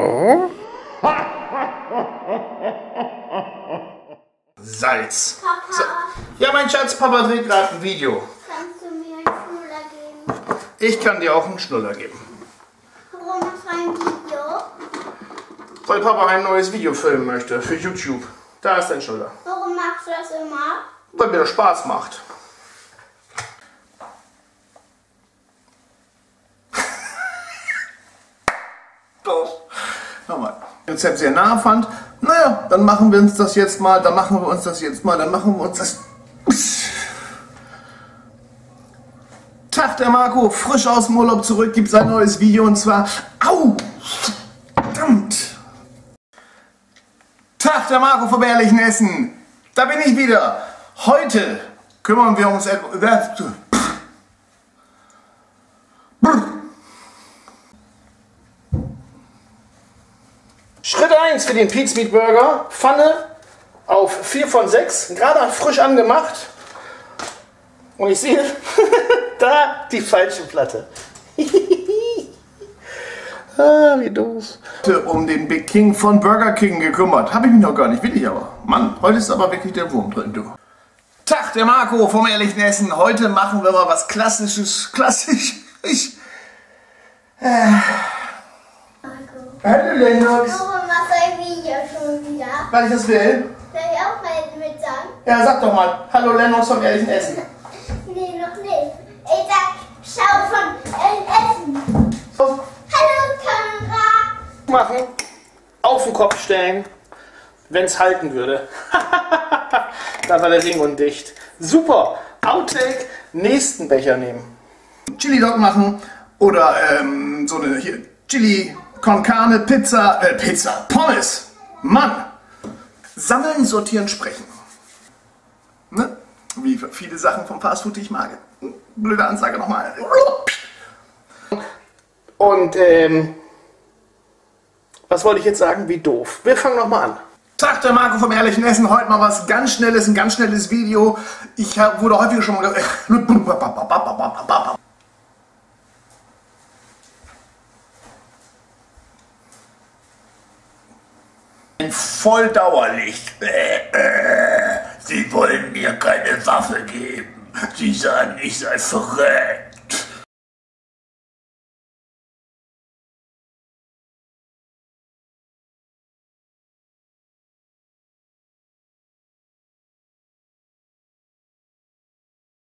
Oh? Salz. Papa, So. Ja, mein Schatz, Papa dreht gerade ein Video. kannst du mir einen Schnuller geben? Ich kann dir auch einen Schnuller geben. Warum machst du ein Video? Weil Papa ein neues Video filmen möchte für YouTube. Da ist dein Schnuller. Warum machst du das immer? Weil mir das Spaß macht. Nochmal. Rezept sehr nah fand. Naja, dann machen wir uns das jetzt mal, dann machen wir uns das jetzt mal, dann machen wir uns das. Tag, der Marco, frisch aus dem Urlaub zurück, gibt sein neues Video und zwar. Au! Verdammt! Tag, der Marco vom Ehrlichen Essen. Da bin ich wieder. Heute kümmern wir uns etwas. 1 für den Pete's Meat Burger. Pfanne auf 4 von 6. Gerade frisch angemacht. Und ich sehe da die falsche Platte. ah, wie doof. Um den Big King von Burger King gekümmert. Habe ich mich noch gar nicht, will ich aber. Mann, heute ist aber wirklich der Wurm drin, du. Tag, der Marco vom Ehrlichen Essen. Heute machen wir mal was Klassisches. Klassisch. Ich. Marco. Hallo Lennox. Warum machst du ein Video schon wieder? Weil ich das will. Soll ich auch mal mit sagen? Ja, sag doch mal. Hallo Lennox vom Ehrlichen Essen. Nee, noch nicht. Ich sag, schau von äh, Essen. So, Hallo Kamera. machen. Auf den Kopf stellen. Wenn es halten würde. Dann war der Ring undicht. Super. Outtake. Nächsten Becher nehmen. Chili Dog machen. Oder ähm, so eine hier. Chili con Carne, Pizza, äh, Pizza, Pommes. Mann. Sammeln, sortieren, sprechen. Ne? Wie viele Sachen vom Fastfood, die ich mag. Blöde Ansage nochmal. Und ähm, was wollte ich jetzt sagen? Wie doof. Wir fangen nochmal an. Tag, der Marco vom Ehrlichen Essen. Heute mal was ganz Schnelles, ein ganz schnelles Video. Ich wurde häufiger schon mal... Ein Volldauerlicht. Sie wollen mir keine Waffe geben. Sie sagen, ich sei verrückt.